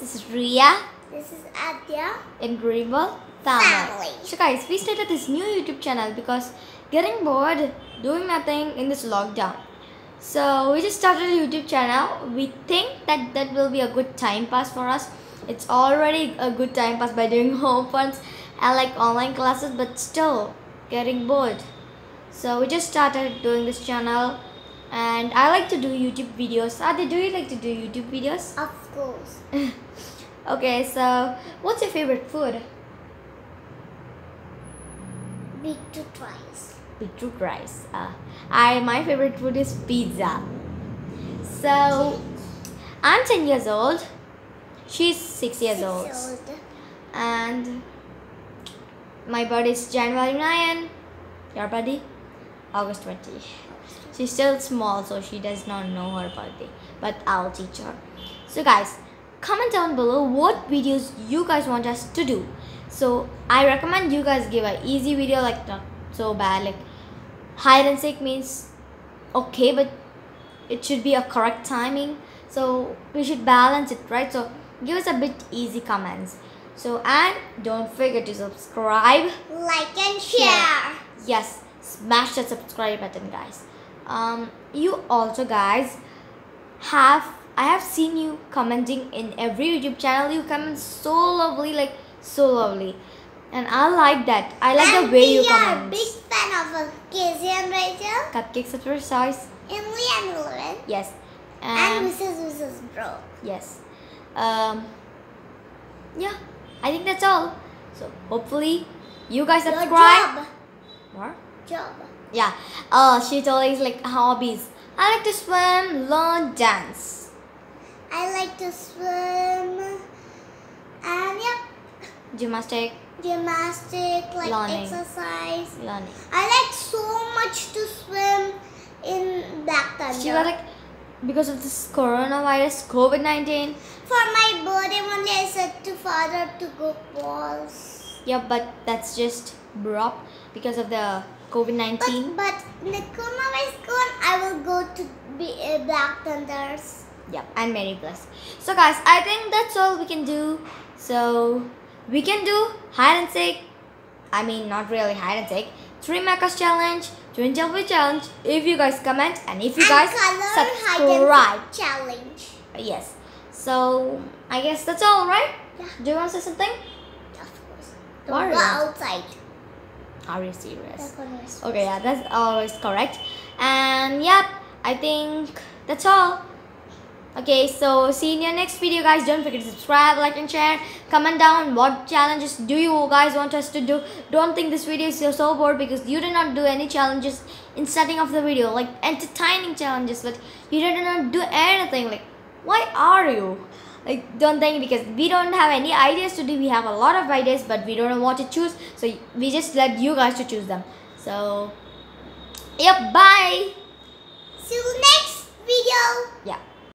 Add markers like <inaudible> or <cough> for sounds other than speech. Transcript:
this is Riyaa This is Adhya. Greenville, Tamil. Family. So guys, we started this new YouTube channel because getting bored doing nothing in this lockdown. So we just started a YouTube channel. We think that that will be a good time pass for us. It's already a good time pass by doing <laughs> home funds and like online classes, but still getting bored. So we just started doing this channel, and I like to do YouTube videos. Adi, do you like to do YouTube videos? Of course. <laughs> Okay, so what's your favorite food? Beetroot rice. Beetroot rice. Uh, I my favorite food is pizza. So I'm ten years old. She's six years Six old, old. and my birthday is January nine. Your birthday, August twenty. She's still small, so she does not know her birthday, but I'll teach her. So guys, comment down below what videos you guys want us to do. So I recommend you guys give a easy video like not so bad like hide and seek means okay but it should be a correct timing so we should balance it right so give us a bit easy comments so and don't forget to subscribe Like and Share. share. yes smash that subscribe button guys. Um you also guys have i have seen you commenting in every youtube channel. You comment so lovely like so lovely. And i like that. I like and the way you comment. big fan of uh, Casey and Rachel, cupcakes at first size Emily and Lauren, yes. And and Mrs. Mrs. Bro. yes. Um yeah. I think that's all. So hopefully you guys subscribe. job. Job. Yeah. Uh, she always like hobbies. I like to swim, learn, dance. I like to swim. And yep, Gymnastic, gymnastic, like Learning. exercise. learning. I like so much to swim in Black Thunder. She was like, because of this coronavirus, COVID 19. For my birthday one day, I said to father to go balls. Yeah, but that's just drop because of the COVID 19. But but the coronavirus gone, I will go to be uh, Black Thunders. Yep, and Mary Plus. So, guys, I think that's all we can do. So, we can do hide and seek. I mean, not really hide and seek. Three Macas challenge, twin jumper challenge. If you guys comment and if you and guys subscribe. challenge. Yes. So I guess that's all, right? Yeah. Do you want to say something? Of course. Don't go outside. Are you serious? That's what I was- Okay, yeah, that's always correct. And yep, I think that's all. Okay, so see you in your next video, guys. Don't forget to subscribe, like, and share. Comment down what challenges do you guys want us to do. Don't think this video is so, so bored because you did not do any challenges in starting of the video, like entertaining challenges, but you did not do anything. Like, why are you? Like, don't think because we don't have any ideas to do. We have a lot of ideas, but we don't know what to choose. So we just let you guys to choose them. So, yep, bye. See you next video. Yeah.